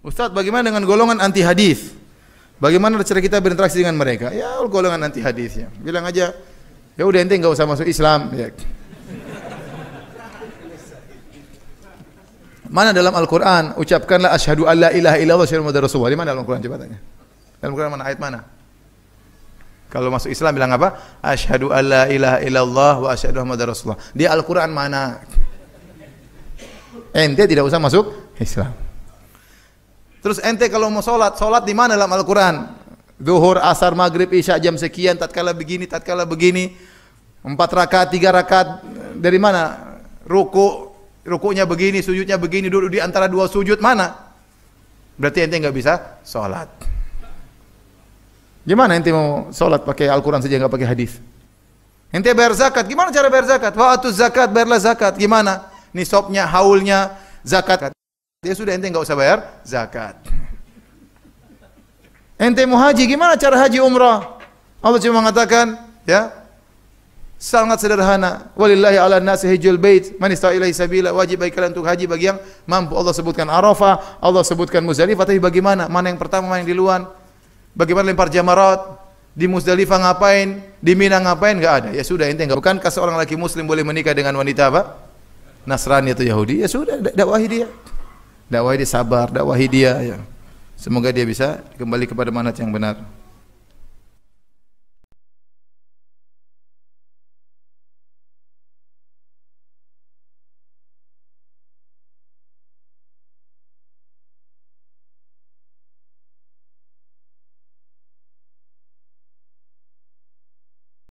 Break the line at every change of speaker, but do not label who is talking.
Ustaz, bagaimana dengan golongan anti hadis? Bagaimana cara kita berinteraksi dengan mereka? Ya, golongan anti hadis ya. Bilang aja, ya udah ente enggak usah masuk Islam. Ya. Mana dalam Al-Quran ucapkanlah asyhadu alla ilaha illallah asyhadu muhammadar rasulullah. Di mana dalam Al-Quran coba tanya? Dalam Al-Quran mana ayat mana? Kalau masuk Islam bilang apa? Asyhadu alla ilaha illallah wa asyhadu muhammadar rasulullah. Di Al-Quran mana? Ente tidak usah masuk Islam. Terus ente kalau mau solat, solat di mana dalam Al-Quran? Zuhur, asar, maghrib, isya jam sekian, tatkala begini, tatkala begini. Empat rakaat, tiga rakaat, dari mana? Ruku, rukuknya begini, sujudnya begini, duduk di antara dua sujud mana? Berarti ente enggak bisa salat. Gimana ente mau salat pakai Al-Qur'an saja enggak pakai hadis? Ente bayar zakat, gimana cara bayar zakat? Wa atuz zakat, bayarlah zakat. Gimana? Nisabnya, haulnya, zakat. Ya sudah ente enggak usah bayar? Zakat. Ente mau haji, gimana cara haji umrah? Allah cuma mengatakan, ya, sangat sederhana. Walillahi ala nasi hijjul bait. Man istata ilaihi sabila wajib bagi kalian untuk haji bagi yang mampu. Allah sebutkan Arafah Allah sebutkan Muzdalifah. Tapi bagaimana? Mana yang pertama mana yang duluan? Bagaimana lempar jamarat? Di Muzdalifah ngapain? Di Mina ngapain? Enggak ada. Ya sudah ente enggak. Bukankah seorang laki muslim boleh menikah dengan wanita apa? Nasrani atau Yahudi? Ya sudah dakwahi dia dakwahi dia sabar dakwahi dia ya. Semoga dia bisa kembali kepada manhaj yang benar